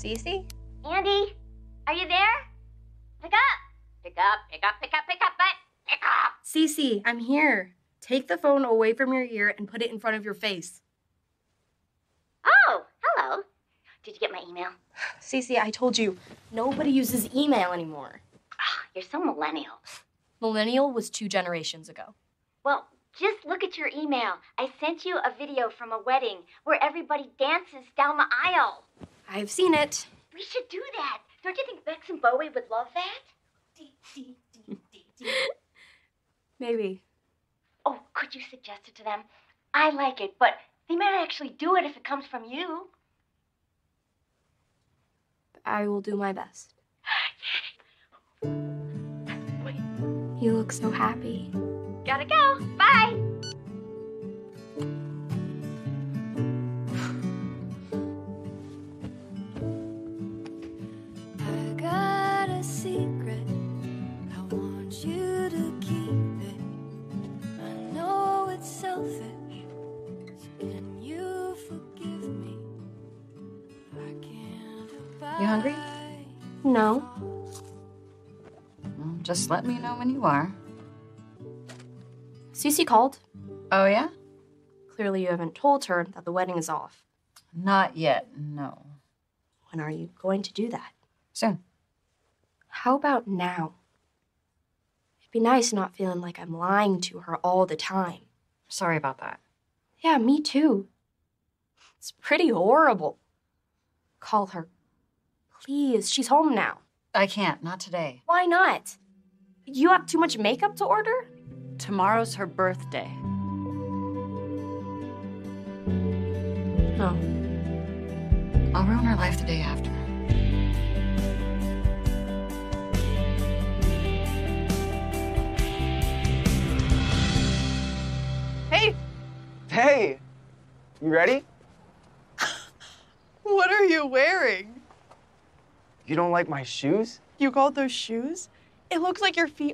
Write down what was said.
Cece? Andi, are you there? Pick up. Pick up, pick up, pick up, pick up, but pick up. Cece, I'm here. Take the phone away from your ear and put it in front of your face. Oh, hello. Did you get my email? Cece, I told you, nobody uses email anymore. Ah, you're so millennial. Millennial was two generations ago. Well, just look at your email. I sent you a video from a wedding where everybody dances down the aisle. I've seen it. We should do that. Don't you think Bex and Bowie would love that? Maybe. Oh, could you suggest it to them? I like it, but they might actually do it if it comes from you. I will do my best. You look so happy. Gotta go. Bye. You hungry? No. Well, just let me know when you are. Cece called. Oh, yeah? Clearly, you haven't told her that the wedding is off. Not yet, no. When are you going to do that? Soon. How about now? It'd be nice not feeling like I'm lying to her all the time. Sorry about that. Yeah, me too. It's pretty horrible. Call her. Please, she's home now. I can't, not today. Why not? You have too much makeup to order? Tomorrow's her birthday. No. I'll ruin her life the day after. Hey, Hey, you ready? What are you wearing? You don't like my shoes? You called those shoes? It looks like your feet